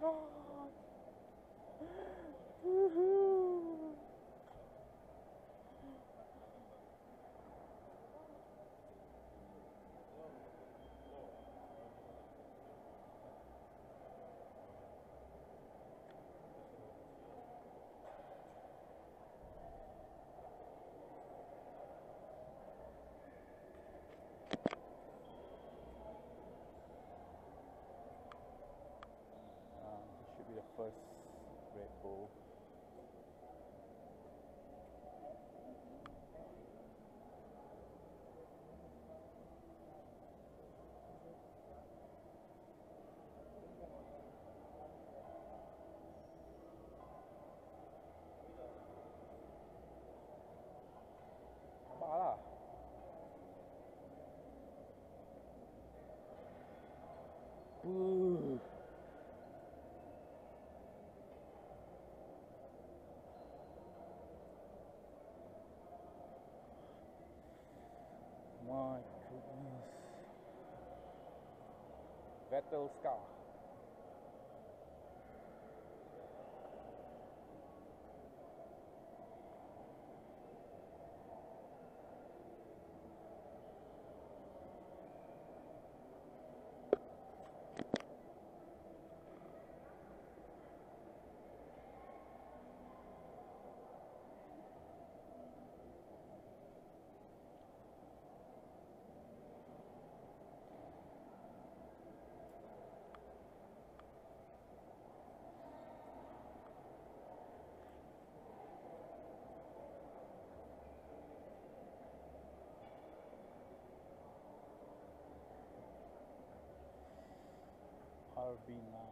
god! This Vettel's car. RB9. These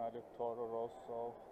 Another Toro Rosso.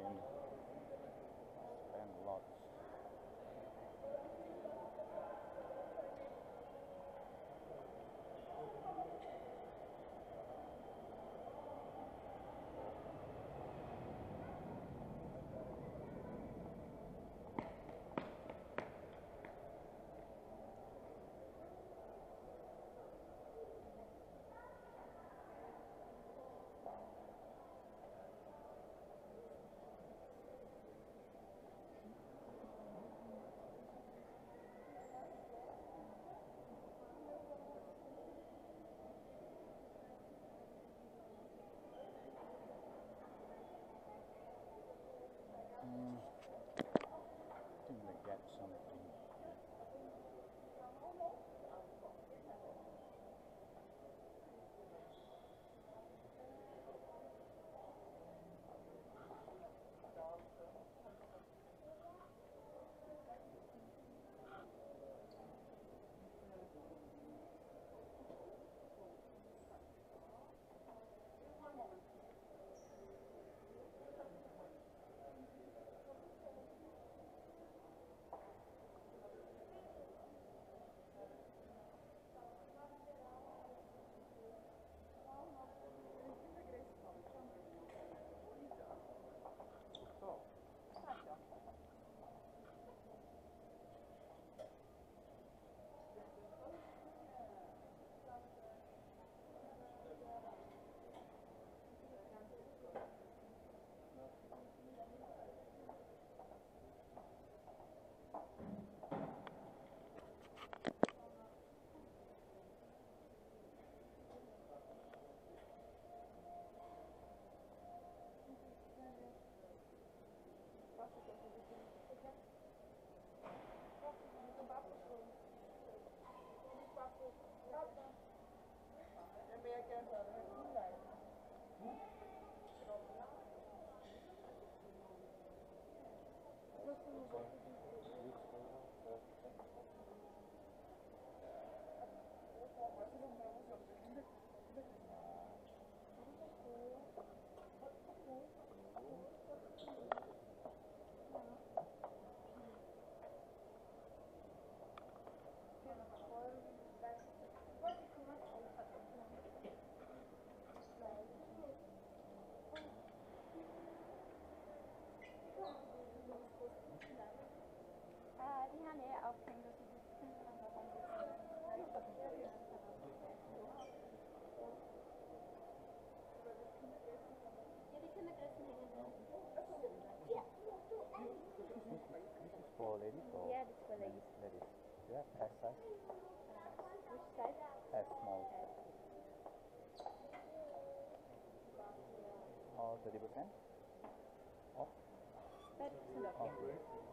Again. Просто не This is for ladies or Yeah, this for ladies. ladies? Yeah, pass size. Which size? Pass small. Or 30% off? Thirty percent off, yeah.